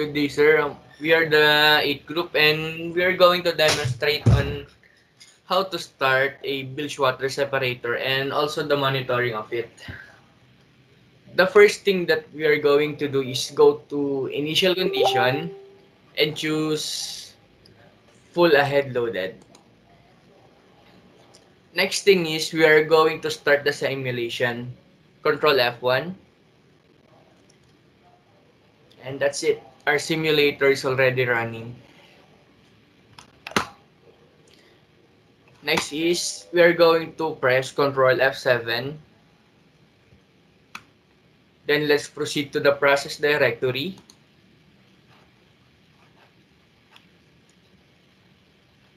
Good day, sir. Um, we are the 8th group and we are going to demonstrate on how to start a bilge water separator and also the monitoring of it. The first thing that we are going to do is go to initial condition and choose full ahead loaded. Next thing is we are going to start the simulation. Control F1. And that's it. Our simulator is already running. Next is we are going to press Control F7. Then let's proceed to the process directory.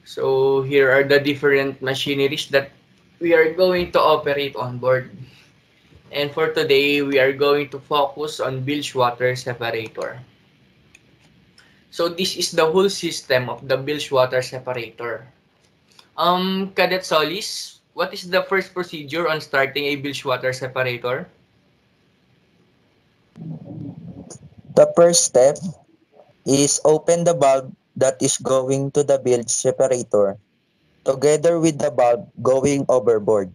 So here are the different machineries that we are going to operate on board. And for today, we are going to focus on bilge water separator. So this is the whole system of the bilge water separator. Um, Cadet Solis, what is the first procedure on starting a bilge water separator? The first step is open the valve that is going to the bilge separator together with the valve going overboard.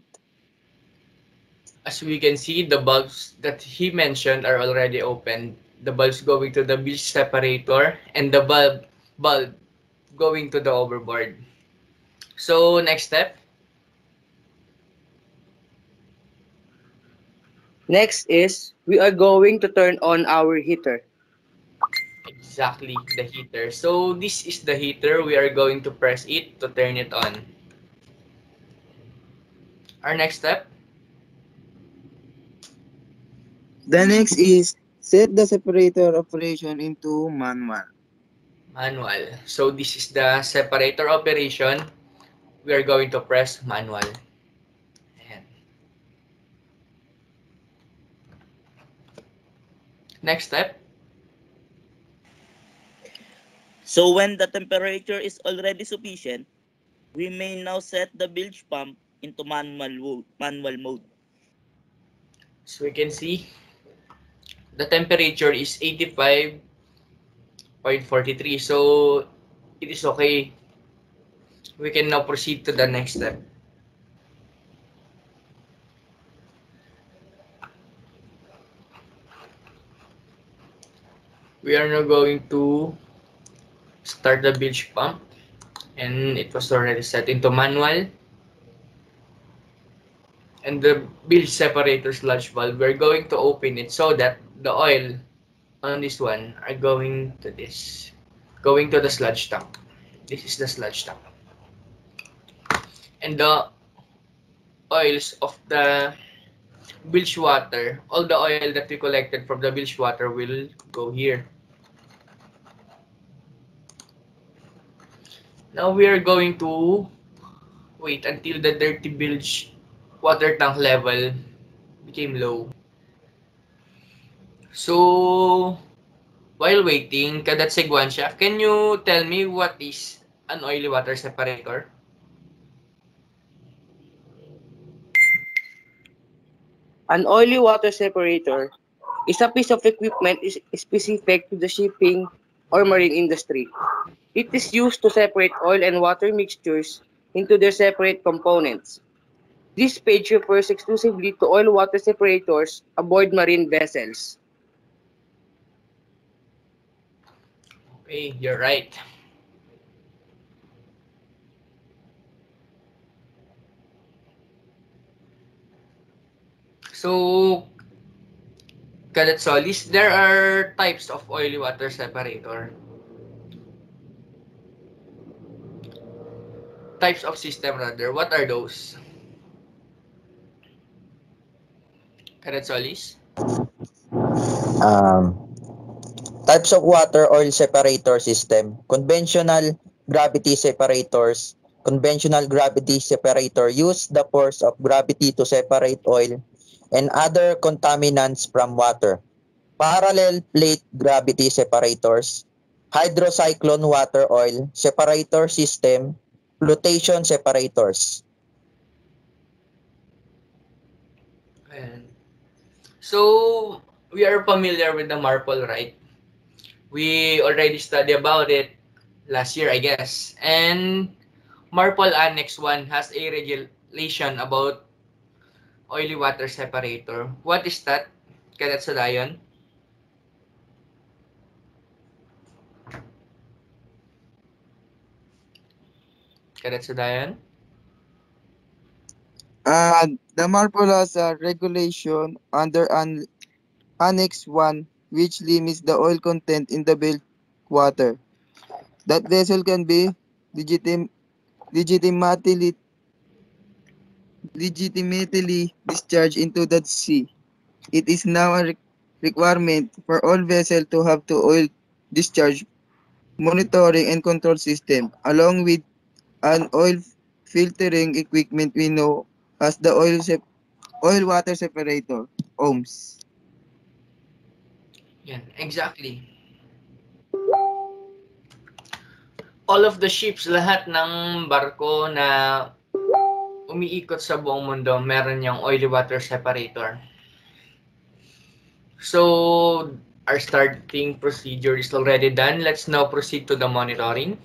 As we can see, the bulbs that he mentioned are already open. The bulbs going to the bilge separator and the bulb bulb going to the overboard. So next step, Next is we are going to turn on our heater. exactly the heater. So this is the heater. We are going to press it to turn it on. Our next step, The next is set the separator operation into manual. manual. So this is the separator operation. We are going to press manual. Ayan. Next step, So when the temperature is already sufficient, we may now set the bilge pump into manual. Manual mode. So we can see the temperature is 85.43. So it is okay. We can now proceed to the next step. We are now going to start the bilge pump and it was already set into manual and the bilge separator sludge valve, we're going to open it so that the oil on this one are going to this, going to the sludge tank. This is the sludge tank. And the oils of the bilge water, all the oil that we collected from the bilge water will go here. Now we are going to wait until the dirty bilge water tank level became low. So, while waiting, Kadat Seguancia, can you tell me what is an oily water separator? An oily water separator is a piece of equipment is specific to the shipping or marine industry. It is used to separate oil and water mixtures into their separate components. This page refers exclusively to oil water separators aboard marine vessels. Okay, you're right. So, Kadat Solis, there are types of oily water separator. Types of system rather. What are those? Kadat Solis? Um, types of water oil separator system. Conventional gravity separators. Conventional gravity separator use the force of gravity to separate oil and other contaminants from water. Parallel plate gravity separators. Hydrocyclone water oil separator system. Flotation separators. So, we are familiar with the MARPOL, right? We already studied about it last year, I guess. And MARPOL Annex 1 has a regulation about oily water separator. What is that? Cadet Sadayon? Cadet Sadayon? Uh, the MARPOL has a regulation under an Annex 1 which limits the oil content in the bilge water. That vessel can be legitim legitimately legitimately discharged into the sea. It is now a re- requirement for all vessels to have to oil discharge monitoring and control system along with an oil filtering equipment we know as the oil sep- oil water separator OMS. Yan, exactly. All of the ships, lahat ng barko na umiikot sa buong mundo, meron yung oily water separator. So, our starting procedure is already done. Let's now proceed to the monitoring.